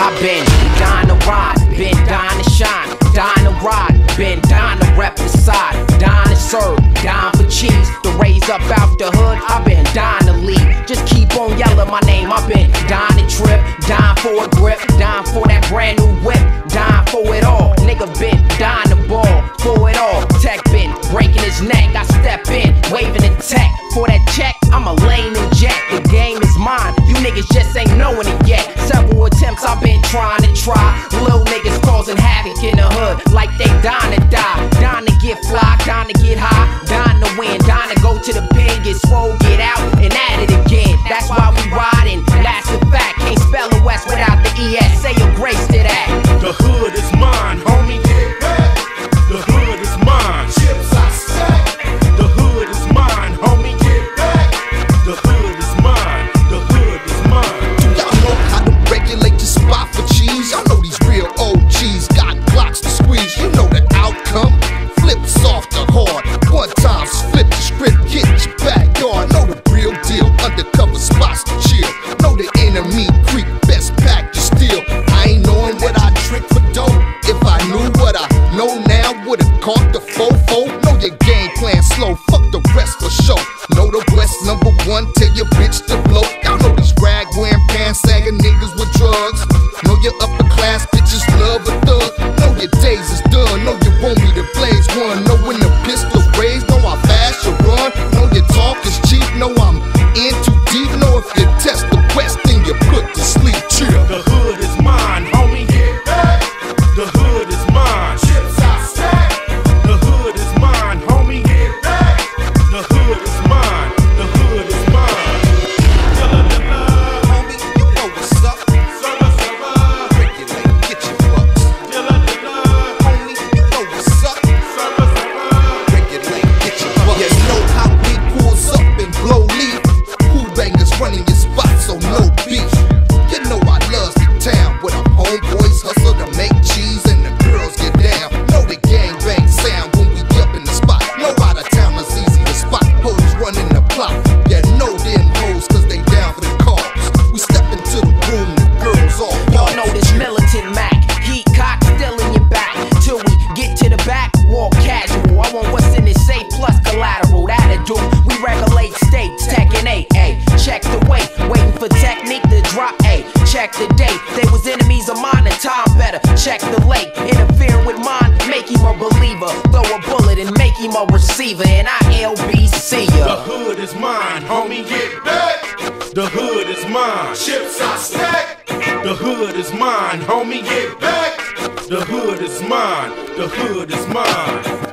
I've been dying to ride, been dying to shine, dying to ride, been dying to rep the side, dying to serve, dying for cheese. To raise up out the hood, I've been dying to leave. Just keep on yelling my name, I've been dying to trip, dying for a grip, dying for that brand new whip, dying for it all. Nigga been dying to ball for it all. Tech been breaking his neck, I step in, waving the tech for that check. I'm a lane and jet, the game is mine. You niggas just ain't knowing it yet. Like they dying to die. Dying to get fly, dying to get high, dying to win, dying to go to the pen, get swole, your game plan slow. Fuck the rest for show. Know the West number one. Tell your bitch to blow. Y'all know these rag wearing pants sagging niggas with drugs. Know your upper class Check the date. They was enemies of mine, the time better. Check the lake. Interfering with mine, make him a believer. Throw a bullet and make him a receiver. And I LBC ya. The hood is mine, homie. Get back. The hood is mine. Chips I stack. The hood is mine, homie. Get back. The hood is mine. The hood is mine.